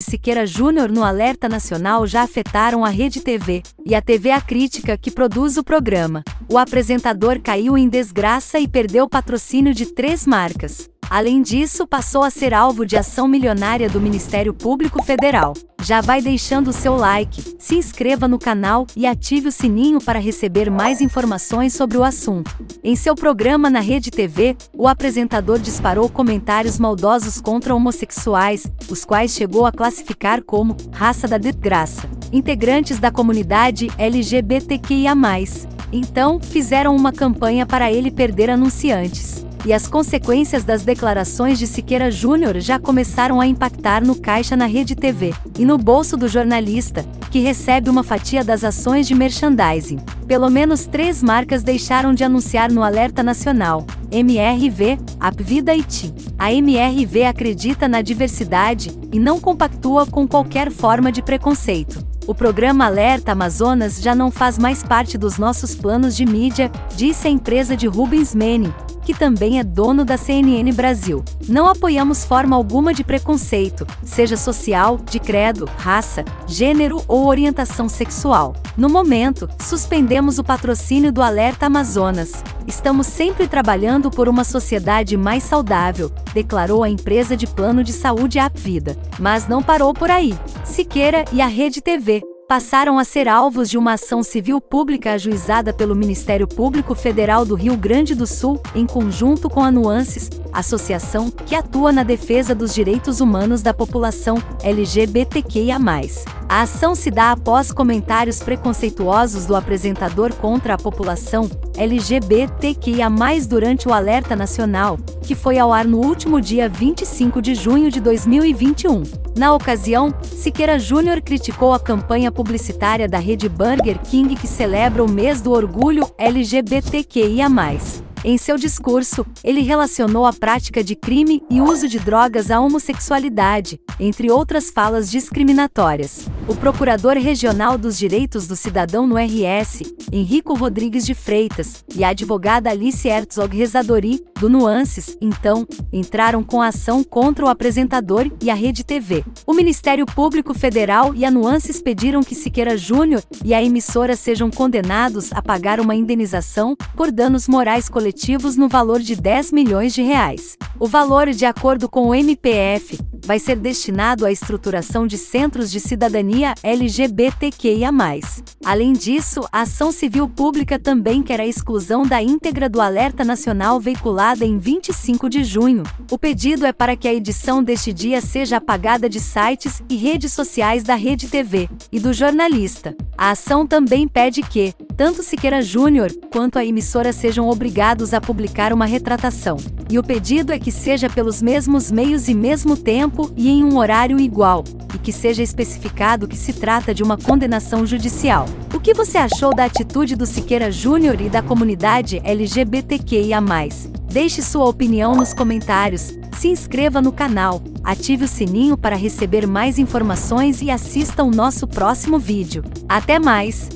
Siqueira Júnior no Alerta Nacional já afetaram a Rede TV e a TV A Crítica que produz o programa. O apresentador caiu em desgraça e perdeu patrocínio de três marcas. Além disso, passou a ser alvo de ação milionária do Ministério Público Federal. Já vai deixando o seu like, se inscreva no canal e ative o sininho para receber mais informações sobre o assunto. Em seu programa na Rede TV, o apresentador disparou comentários maldosos contra homossexuais, os quais chegou a classificar como raça da desgraça, integrantes da comunidade LGBTQIA. Então, fizeram uma campanha para ele perder anunciantes e as consequências das declarações de Siqueira Júnior já começaram a impactar no caixa na Rede TV e no bolso do jornalista, que recebe uma fatia das ações de merchandising. Pelo menos três marcas deixaram de anunciar no Alerta Nacional: MRV, Apvida e TIM. A MRV acredita na diversidade e não compactua com qualquer forma de preconceito. O programa Alerta Amazonas já não faz mais parte dos nossos planos de mídia, disse a empresa de Rubens Manning, que também é dono da CNN Brasil. Não apoiamos forma alguma de preconceito, seja social, de credo, raça, gênero ou orientação sexual. No momento, suspendemos o patrocínio do Alerta Amazonas. Estamos sempre trabalhando por uma sociedade mais saudável, declarou a empresa de plano de saúde Apvida. Mas não parou por aí. Siqueira e a Rede TV passaram a ser alvos de uma ação civil pública ajuizada pelo Ministério Público Federal do Rio Grande do Sul, em conjunto com a Nuances, associação que atua na defesa dos direitos humanos da população LGBTQIA. A ação se dá após comentários preconceituosos do apresentador contra a população LGBTQIA+, durante o Alerta Nacional, que foi ao ar no último dia 25 de junho de 2021. Na ocasião, Siqueira Júnior criticou a campanha publicitária da rede Burger King que celebra o mês do orgulho LGBTQIA+. Em seu discurso, ele relacionou a prática de crime e uso de drogas à homossexualidade, entre outras falas discriminatórias. O procurador regional dos direitos do cidadão no RS, Henrico Rodrigues de Freitas, e a advogada Alice Herzog Rezadori, do Nuances, então, entraram com ação contra o apresentador e a Rede TV. O Ministério Público Federal e a Nuances pediram que Siqueira Júnior e a emissora sejam condenados a pagar uma indenização por danos morais coletivos no valor de 10 milhões de reais. O valor, de acordo com o MPF, vai ser destinado à estruturação de centros de cidadania LGBTQIA+. Além disso, a ação civil pública também quer a exclusão da íntegra do Alerta Nacional veiculada em 25 de junho. O pedido é para que a edição deste dia seja apagada de sites e redes sociais da Rede TV e do jornalista. A ação também pede que, tanto Siqueira Júnior quanto a emissora sejam obrigados a publicar uma retratação. E o pedido é que seja pelos mesmos meios e mesmo tempo tempo e em um horário igual, e que seja especificado que se trata de uma condenação judicial. O que você achou da atitude do Siqueira Júnior e da comunidade LGBTQIA+. Deixe sua opinião nos comentários, se inscreva no canal, ative o sininho para receber mais informações e assista ao nosso próximo vídeo. Até mais!